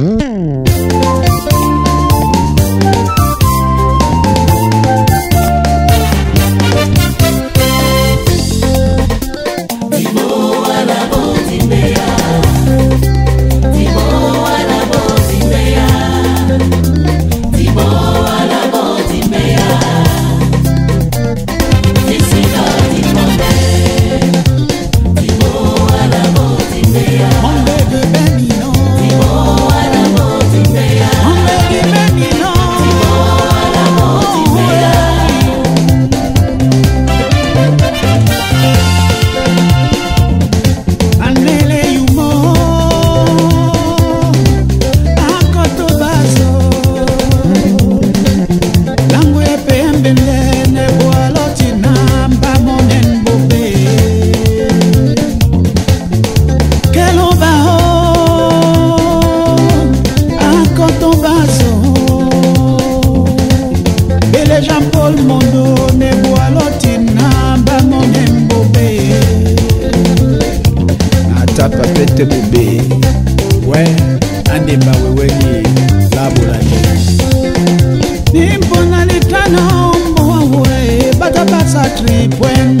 嗯 tete bobe we andemba weweni labolani nimpona litano mbowe bata basa tripwen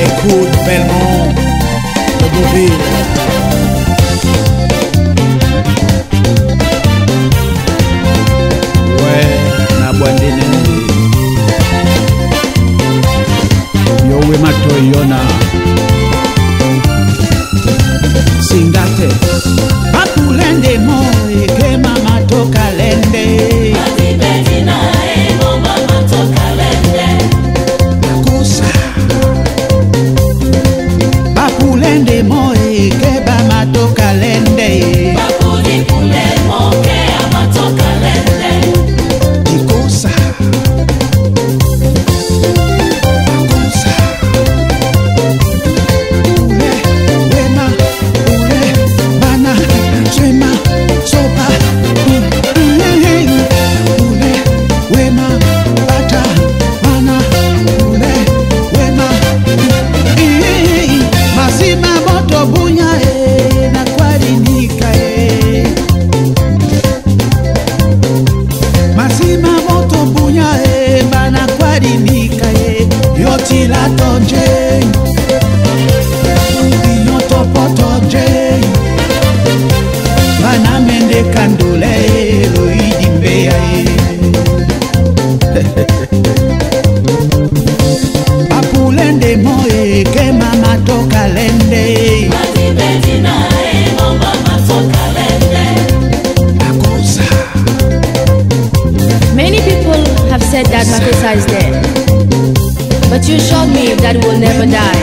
écoute Belmont de Beauville bato kalende ye. Said that Makossa is dead. But you assured me that it will never die.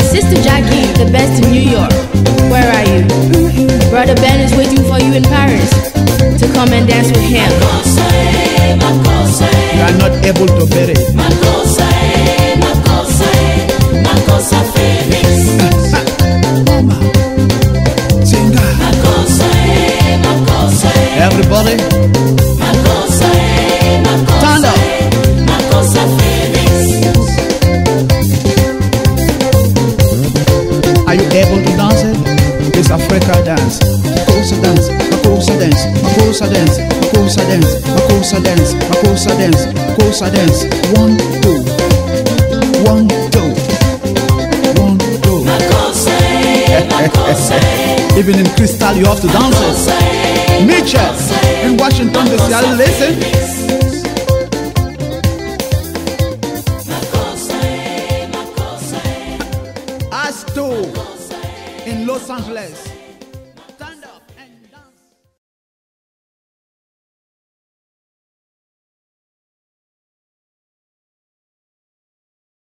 Sister Jackie, the best in New York, where are you? Brother Ben is waiting for you in Paris to come and dance with him. you are not able to bear it Makossa dance, Makossa dance, Makossa dance. One, two. One, two. One, two. Even in Crystal, you have to dance it. Mitchell in Washington DC, you listen? In Los Angeles.